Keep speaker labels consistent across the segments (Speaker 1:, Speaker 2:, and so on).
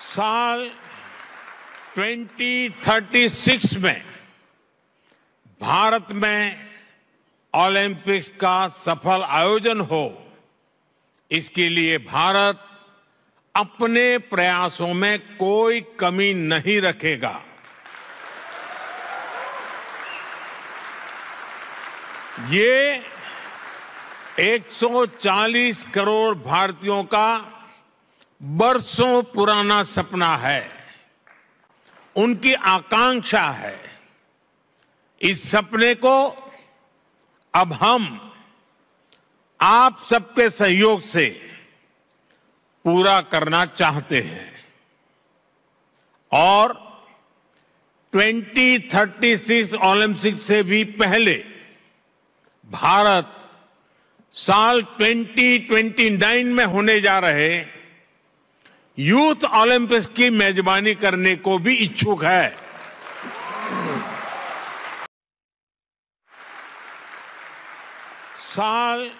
Speaker 1: साल 2036 में भारत में ओलंपिक्स का सफल आयोजन हो, इसके लिए भारत अपने प्रयासों में कोई कमी नहीं रखेगा। ये 140 करोड़ भारतीयों का बरसों पुराना सपना है। उनकी आकांक्षा है। इस सपने को अब हम, आप सबके सहयोग से पूरा करना चाहते हैं। और 2036 ओलंपिक से भी पहले भारत साल 2029 में होने जा रहे यूथ ओलंपिक्स की मेजबानी करने को भी इच्छुक है। साल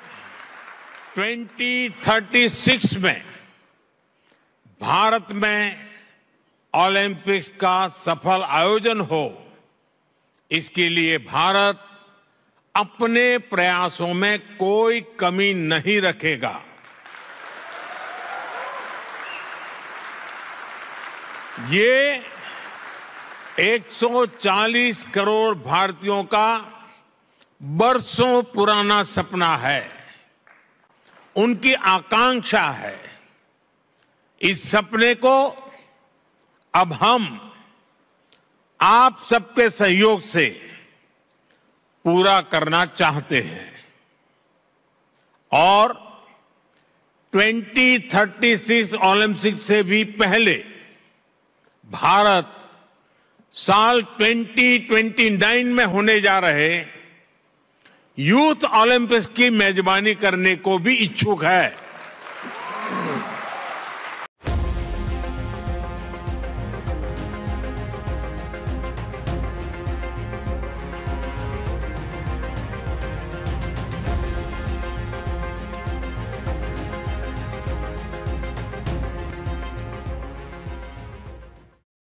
Speaker 1: 2036 में भारत में ओलंपिक्स का सफल आयोजन हो, इसके लिए भारत अपने प्रयासों में कोई कमी नहीं रखेगा। ये 140 करोड़ भारतीयों का बरसों पुराना सपना है। उनकी आकांक्षा है। इस सपने को अब हम, आप सबके सहयोग से पूरा करना चाहते हैं। और 2036 ओलंपिक से भी पहले भारत साल 2029 में होने जा रहे यूथ ओलंपिक्स की मेजबानी करने को भी इच्छुक है।